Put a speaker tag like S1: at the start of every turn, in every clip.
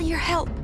S1: all your help.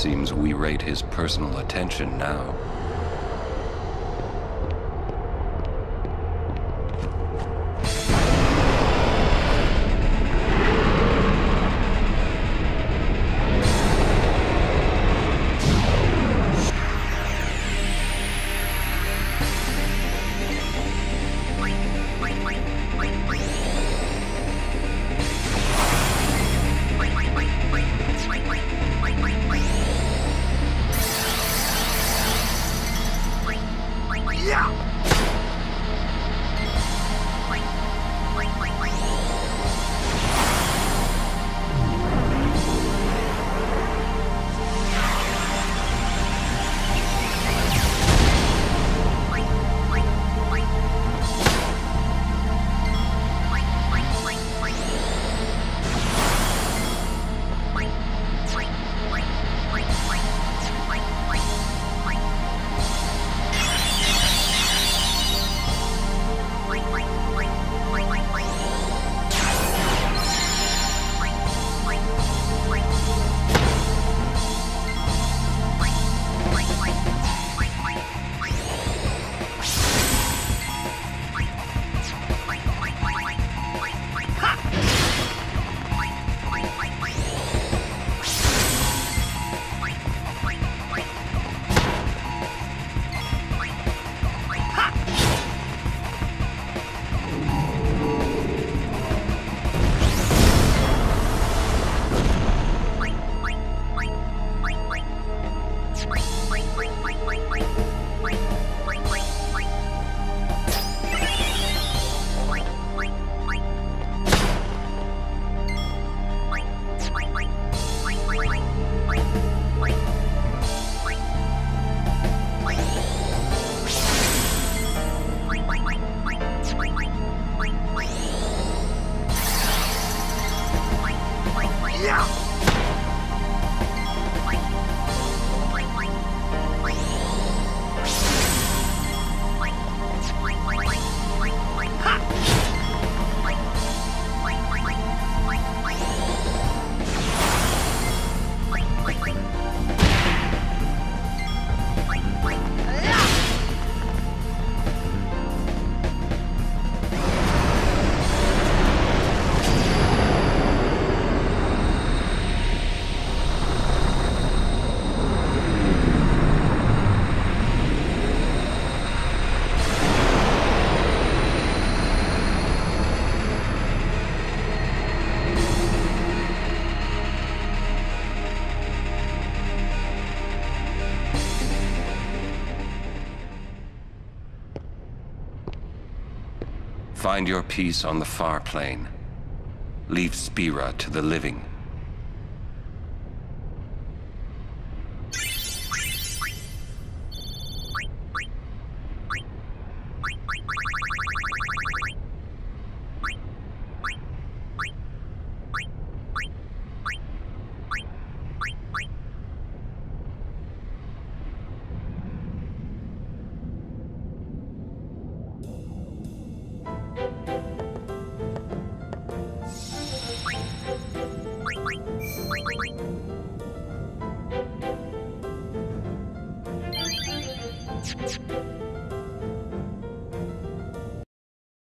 S2: Seems we rate his personal attention now. Find your peace on the Farplane. Leave Spira to the living.